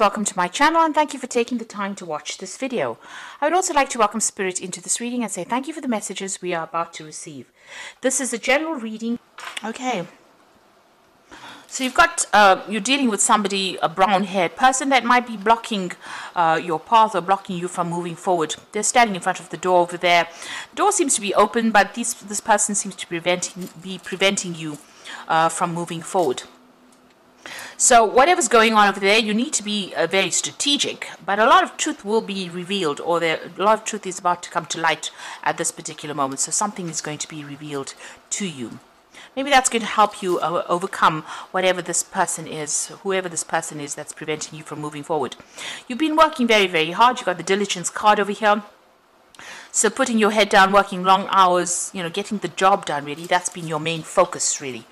welcome to my channel and thank you for taking the time to watch this video. I would also like to welcome Spirit into this reading and say thank you for the messages we are about to receive. This is a general reading. Okay. So you've got, uh, you're dealing with somebody, a brown-haired person that might be blocking uh, your path or blocking you from moving forward. They're standing in front of the door over there. The door seems to be open, but this, this person seems to be preventing, be preventing you uh, from moving forward. So whatever's going on over there, you need to be uh, very strategic. But a lot of truth will be revealed, or there, a lot of truth is about to come to light at this particular moment. So something is going to be revealed to you. Maybe that's going to help you uh, overcome whatever this person is, whoever this person is that's preventing you from moving forward. You've been working very, very hard. You've got the diligence card over here. So putting your head down, working long hours, you know, getting the job done, really, that's been your main focus, really.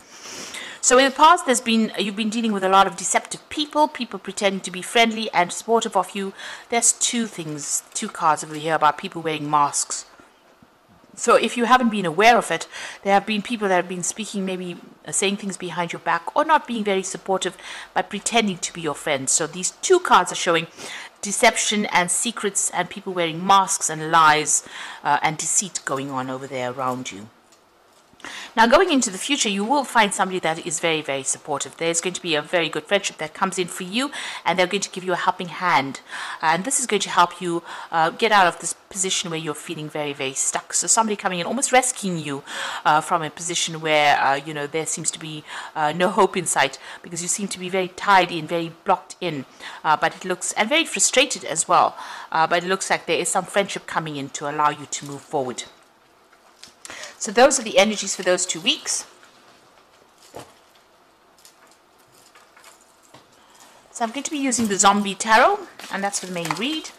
So in the past, there's been you've been dealing with a lot of deceptive people, people pretending to be friendly and supportive of you. There's two things, two cards over here about people wearing masks. So if you haven't been aware of it, there have been people that have been speaking, maybe uh, saying things behind your back, or not being very supportive, but pretending to be your friends. So these two cards are showing deception and secrets and people wearing masks and lies uh, and deceit going on over there around you. Now, going into the future, you will find somebody that is very, very supportive. There's going to be a very good friendship that comes in for you, and they're going to give you a helping hand. And this is going to help you uh, get out of this position where you're feeling very, very stuck. So, somebody coming in, almost rescuing you uh, from a position where, uh, you know, there seems to be uh, no hope in sight because you seem to be very tied in, very blocked in. Uh, but it looks, and very frustrated as well. Uh, but it looks like there is some friendship coming in to allow you to move forward. So those are the energies for those two weeks. So I'm going to be using the Zombie Tarot, and that's for the main read.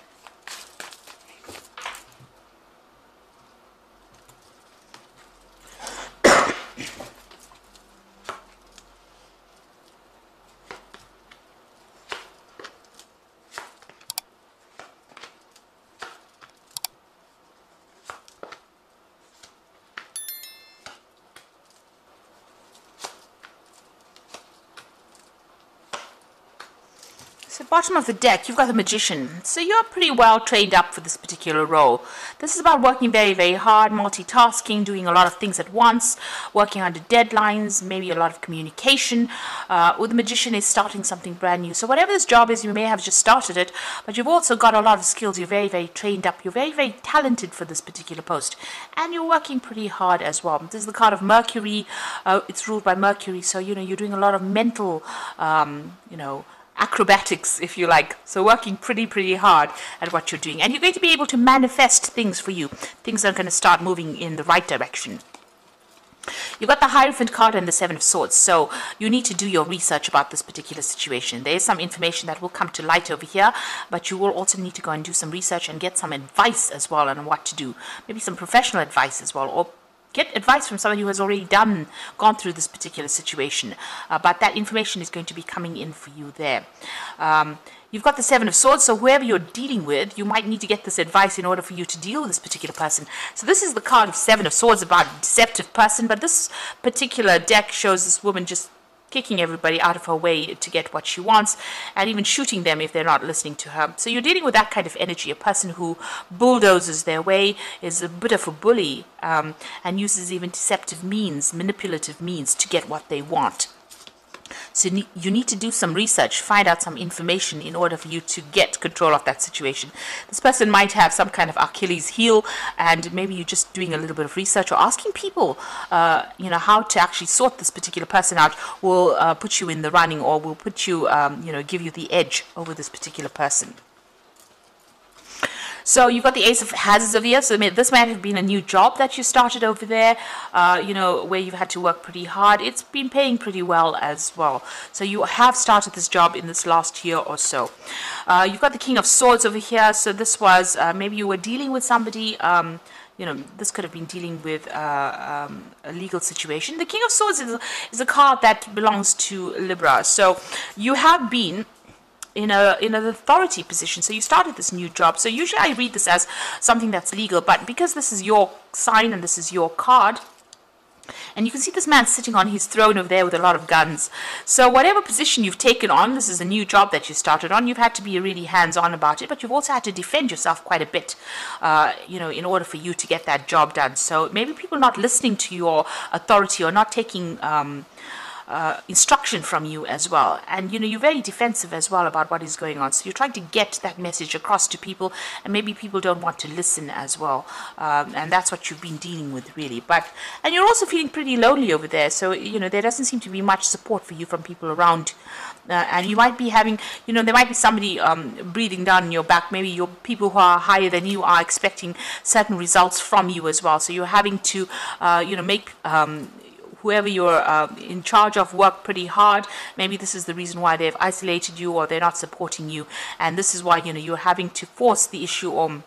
So bottom of the deck, you've got the Magician. So you're pretty well trained up for this particular role. This is about working very, very hard, multitasking, doing a lot of things at once, working under deadlines, maybe a lot of communication. Uh, with the Magician is starting something brand new. So whatever this job is, you may have just started it, but you've also got a lot of skills. You're very, very trained up. You're very, very talented for this particular post. And you're working pretty hard as well. This is the card of Mercury. Uh, it's ruled by Mercury. So, you know, you're doing a lot of mental, um, you know, acrobatics, if you like. So working pretty, pretty hard at what you're doing. And you're going to be able to manifest things for you. Things are going to start moving in the right direction. You've got the Hierophant card and the Seven of Swords, so you need to do your research about this particular situation. There is some information that will come to light over here, but you will also need to go and do some research and get some advice as well on what to do. Maybe some professional advice as well, or get advice from somebody who has already done gone through this particular situation. Uh, but that information is going to be coming in for you there. Um, you've got the seven of swords so whoever you're dealing with you might need to get this advice in order for you to deal with this particular person. So this is the card of seven of swords about a deceptive person but this particular deck shows this woman just kicking everybody out of her way to get what she wants, and even shooting them if they're not listening to her. So you're dealing with that kind of energy, a person who bulldozes their way, is a bit of a bully, um, and uses even deceptive means, manipulative means to get what they want. So you need to do some research, find out some information in order for you to get control of that situation. This person might have some kind of Achilles heel, and maybe you're just doing a little bit of research or asking people, uh, you know, how to actually sort this particular person out will uh, put you in the running or will put you, um, you know, give you the edge over this particular person. So you've got the Ace of Hazards over here. So this might have been a new job that you started over there, uh, you know, where you've had to work pretty hard. It's been paying pretty well as well. So you have started this job in this last year or so. Uh, you've got the King of Swords over here. So this was, uh, maybe you were dealing with somebody, um, you know, this could have been dealing with uh, um, a legal situation. The King of Swords is, is a card that belongs to Libra. So you have been in a in an authority position. So you started this new job. So usually I read this as something that's legal, but because this is your sign and this is your card, And you can see this man sitting on his throne over there with a lot of guns. So whatever position you've taken on, this is a new job that you started on, you've had to be really hands-on about it, but you've also had to defend yourself quite a bit, uh, you know, in order for you to get that job done. So maybe people not listening to your authority or not taking... Um, uh, instruction from you as well. And you know, you're very defensive as well about what is going on. So you're trying to get that message across to people, and maybe people don't want to listen as well. Um, and that's what you've been dealing with, really. But and you're also feeling pretty lonely over there. So you know, there doesn't seem to be much support for you from people around. Uh, and you might be having, you know, there might be somebody um, breathing down your back. Maybe your people who are higher than you are expecting certain results from you as well. So you're having to, uh, you know, make um, whoever you're uh, in charge of work pretty hard. Maybe this is the reason why they've isolated you or they're not supporting you. And this is why, you know, you're having to force the issue on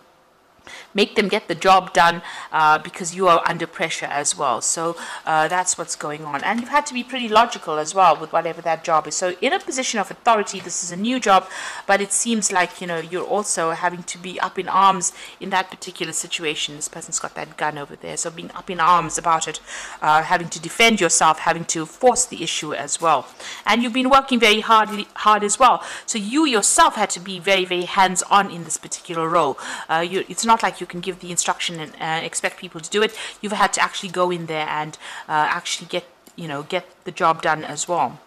make them get the job done uh, because you are under pressure as well. So uh, that's what's going on. And you've had to be pretty logical as well with whatever that job is. So in a position of authority, this is a new job, but it seems like, you know, you're also having to be up in arms in that particular situation. This person's got that gun over there. So being up in arms about it, uh, having to defend yourself, having to force the issue as well. And you've been working very hard, hard as well. So you yourself had to be very, very hands-on in this particular role. Uh, it's not like you can give the instruction and uh, expect people to do it. You've had to actually go in there and uh, actually get, you know, get the job done as well.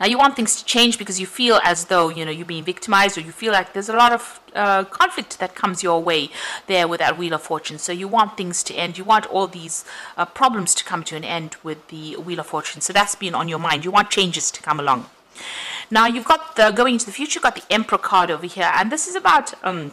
Now you want things to change because you feel as though you know you're being victimized, or you feel like there's a lot of uh, conflict that comes your way there with that wheel of fortune. So you want things to end. You want all these uh, problems to come to an end with the wheel of fortune. So that's been on your mind. You want changes to come along. Now you've got the going into the future. You've got the Emperor card over here, and this is about. Um,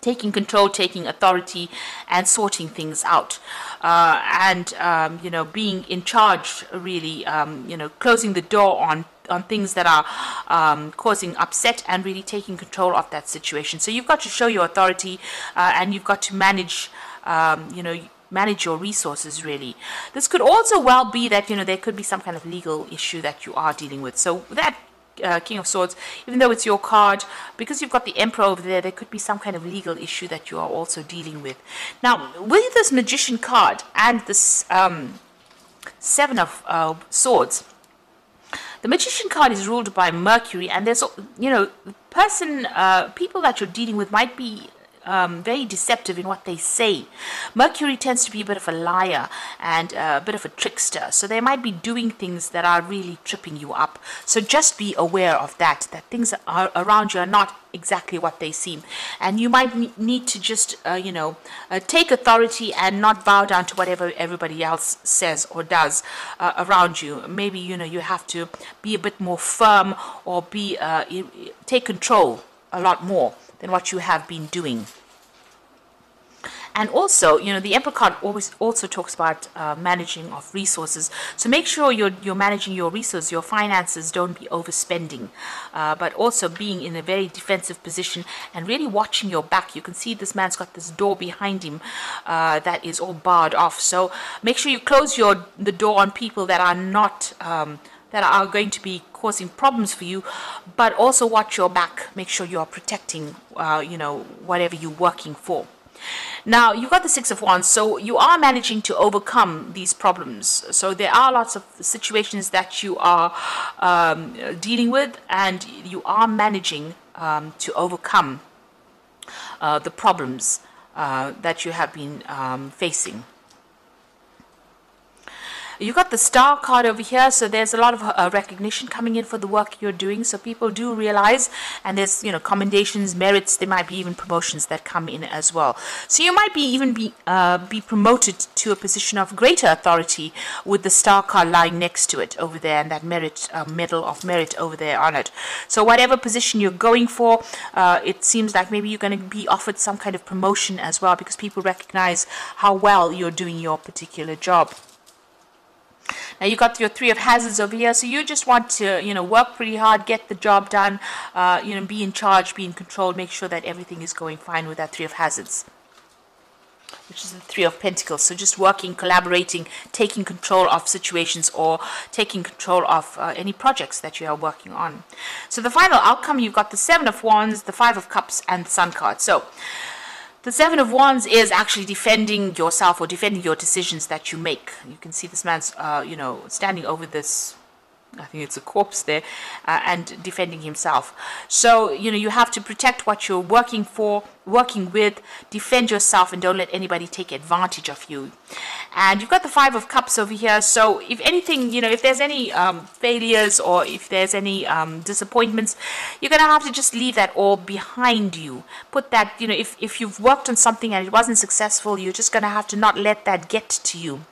taking control, taking authority, and sorting things out, uh, and um, you know being in charge. Really, um, you know, closing the door on on things that are um, causing upset and really taking control of that situation. So you've got to show your authority, uh, and you've got to manage. Um, you know manage your resources really this could also well be that you know there could be some kind of legal issue that you are dealing with so that uh, King of Swords, even though it's your card, because you've got the Emperor over there, there could be some kind of legal issue that you are also dealing with. Now, with this Magician card and this um, Seven of uh, Swords, the Magician card is ruled by Mercury, and there's, you know, person, uh, people that you're dealing with might be um, very deceptive in what they say. Mercury tends to be a bit of a liar and a bit of a trickster. So they might be doing things that are really tripping you up. So just be aware of that, that things are around you are not exactly what they seem. And you might need to just, uh, you know, uh, take authority and not bow down to whatever everybody else says or does uh, around you. Maybe, you know, you have to be a bit more firm or be, uh, take control a lot more than what you have been doing. And also, you know, the Emperor card always also talks about uh, managing of resources. So make sure you're, you're managing your resources, your finances, don't be overspending. Uh, but also being in a very defensive position and really watching your back. You can see this man's got this door behind him uh, that is all barred off. So make sure you close your the door on people that are not um, that are going to be causing problems for you, but also watch your back. Make sure you are protecting, uh, you know, whatever you're working for. Now, you've got the Six of Wands, so you are managing to overcome these problems. So there are lots of situations that you are um, dealing with, and you are managing um, to overcome uh, the problems uh, that you have been um, facing. You got the star card over here, so there's a lot of uh, recognition coming in for the work you're doing. So people do realize, and there's you know commendations, merits. There might be even promotions that come in as well. So you might be even be uh, be promoted to a position of greater authority with the star card lying next to it over there, and that merit uh, medal of merit over there on it. So whatever position you're going for, uh, it seems like maybe you're going to be offered some kind of promotion as well because people recognize how well you're doing your particular job. Now you got your three of hazards over here, so you just want to, you know, work pretty hard, get the job done, uh, you know, be in charge, be in control, make sure that everything is going fine with that three of hazards which is the Three of Pentacles. So just working, collaborating, taking control of situations or taking control of uh, any projects that you are working on. So the final outcome, you've got the Seven of Wands, the Five of Cups, and the Sun card. So The Seven of Wands is actually defending yourself or defending your decisions that you make. You can see this man's, uh, you know, standing over this I think it's a corpse there, uh, and defending himself. So, you know, you have to protect what you're working for, working with, defend yourself, and don't let anybody take advantage of you. And you've got the Five of Cups over here. So, if anything, you know, if there's any um, failures or if there's any um, disappointments, you're going to have to just leave that all behind you. Put that, you know, if, if you've worked on something and it wasn't successful, you're just going to have to not let that get to you.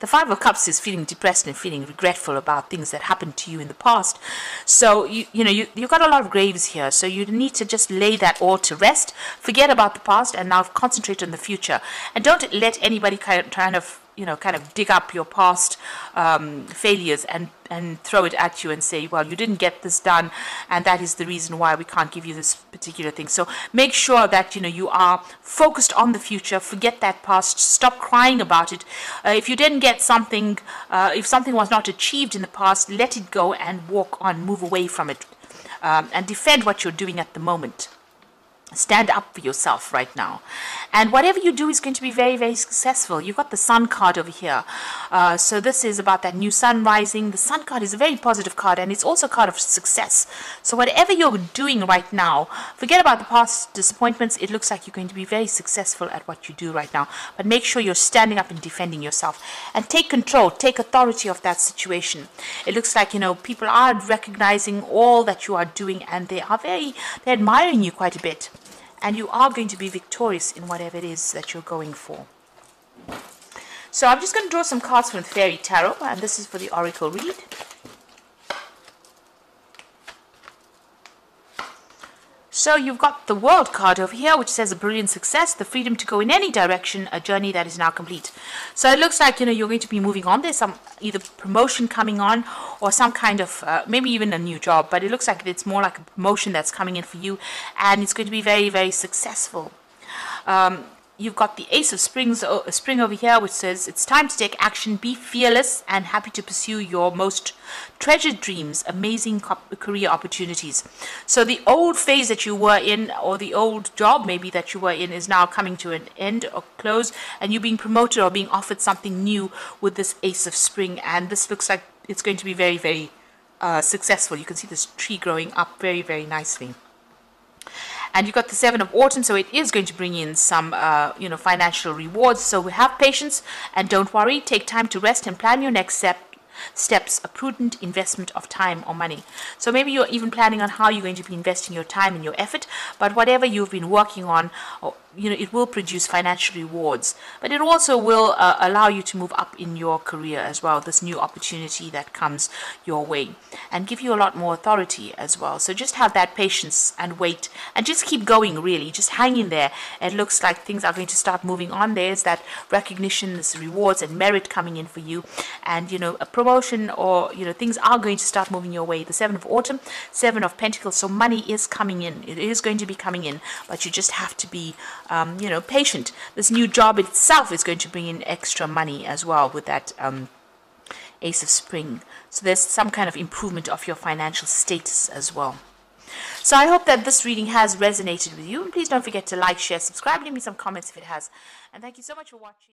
The Five of Cups is feeling depressed and feeling regretful about things that happened to you in the past. So, you, you know, you, you've got a lot of graves here. So you need to just lay that all to rest, forget about the past, and now concentrate on the future. And don't let anybody kind of you know, kind of dig up your past um, failures and, and throw it at you and say, well, you didn't get this done, and that is the reason why we can't give you this particular thing. So make sure that, you know, you are focused on the future, forget that past, stop crying about it. Uh, if you didn't get something, uh, if something was not achieved in the past, let it go and walk on, move away from it, um, and defend what you're doing at the moment stand up for yourself right now. And whatever you do is going to be very very successful. You've got the sun card over here. Uh, so this is about that new sun rising. The sun card is a very positive card and it's also a card of success. So whatever you're doing right now forget about the past disappointments. It looks like you're going to be very successful at what you do right now. But make sure you're standing up and defending yourself. And take control. Take authority of that situation. It looks like you know people are recognizing all that you are doing and they are very they're admiring you quite a bit and you are going to be victorious in whatever it is that you're going for. So I'm just going to draw some cards from Fairy Tarot, and this is for the Oracle read. So you've got the World card over here, which says a brilliant success, the freedom to go in any direction, a journey that is now complete. So it looks like, you know, you're going to be moving on. There's some either promotion coming on or some kind of, uh, maybe even a new job. But it looks like it's more like a promotion that's coming in for you. And it's going to be very, very successful. Um, you've got the Ace of Springs, uh, Spring over here, which says it's time to take action, be fearless, and happy to pursue your most treasured dreams, amazing career opportunities. So the old phase that you were in, or the old job maybe that you were in, is now coming to an end or close, and you're being promoted or being offered something new with this Ace of Spring, and this looks like it's going to be very, very uh, successful. You can see this tree growing up very, very nicely and you've got the seven of autumn so it is going to bring in some uh, you know financial rewards. So we have patience and don't worry. Take time to rest and plan your next step steps a prudent investment of time or money so maybe you're even planning on how you're going to be investing your time and your effort but whatever you've been working on or you know, it will produce financial rewards, but it also will uh, allow you to move up in your career as well. This new opportunity that comes your way and give you a lot more authority as well. So just have that patience and wait and just keep going, really. Just hang in there. It looks like things are going to start moving on. There's that recognition, this rewards and merit coming in for you, and you know, promotion or you know, things are going to start moving your way. The Seven of Autumn, Seven of Pentacles. So money is coming in. It is going to be coming in, but you just have to be um, you know, patient. This new job itself is going to bring in extra money as well with that um, Ace of Spring. So there's some kind of improvement of your financial status as well. So I hope that this reading has resonated with you. And please don't forget to like, share, subscribe, leave me some comments if it has. And thank you so much for watching.